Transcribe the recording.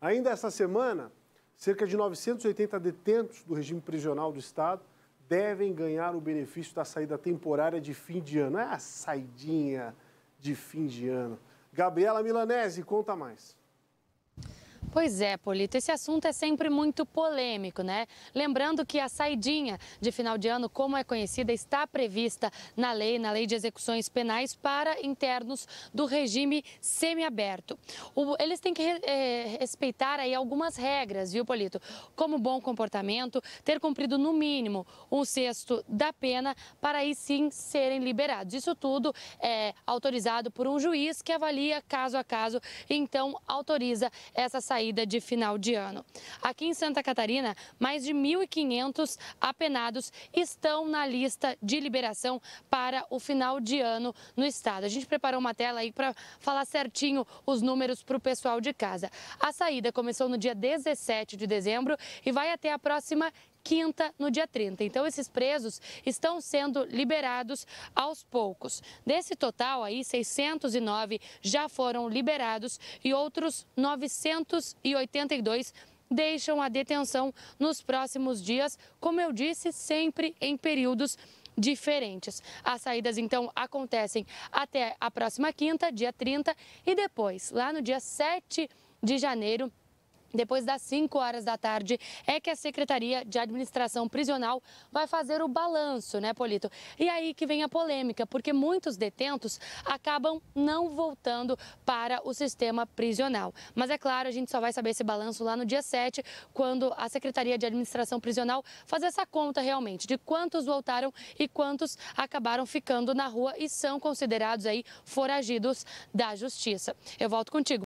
Ainda essa semana, cerca de 980 detentos do regime prisional do Estado devem ganhar o benefício da saída temporária de fim de ano. É a saidinha de fim de ano. Gabriela Milanese, conta mais. Pois é, Polito, esse assunto é sempre muito polêmico, né? Lembrando que a saidinha de final de ano, como é conhecida, está prevista na lei, na lei de execuções penais para internos do regime semiaberto. Eles têm que é, respeitar aí algumas regras, viu, Polito? Como bom comportamento, ter cumprido no mínimo um sexto da pena para aí sim serem liberados. Isso tudo é autorizado por um juiz que avalia caso a caso e então autoriza essa saída saída de final de ano. Aqui em Santa Catarina, mais de 1.500 apenados estão na lista de liberação para o final de ano no estado. A gente preparou uma tela aí para falar certinho os números para o pessoal de casa. A saída começou no dia 17 de dezembro e vai até a próxima quinta, no dia 30. Então, esses presos estão sendo liberados aos poucos. Desse total, aí, 609 já foram liberados e outros 982 deixam a detenção nos próximos dias, como eu disse, sempre em períodos diferentes. As saídas então acontecem até a próxima quinta, dia 30, e depois, lá no dia 7 de janeiro, depois das 5 horas da tarde, é que a Secretaria de Administração Prisional vai fazer o balanço, né, Polito? E aí que vem a polêmica, porque muitos detentos acabam não voltando para o sistema prisional. Mas é claro, a gente só vai saber esse balanço lá no dia 7, quando a Secretaria de Administração Prisional fazer essa conta realmente de quantos voltaram e quantos acabaram ficando na rua e são considerados aí foragidos da justiça. Eu volto contigo.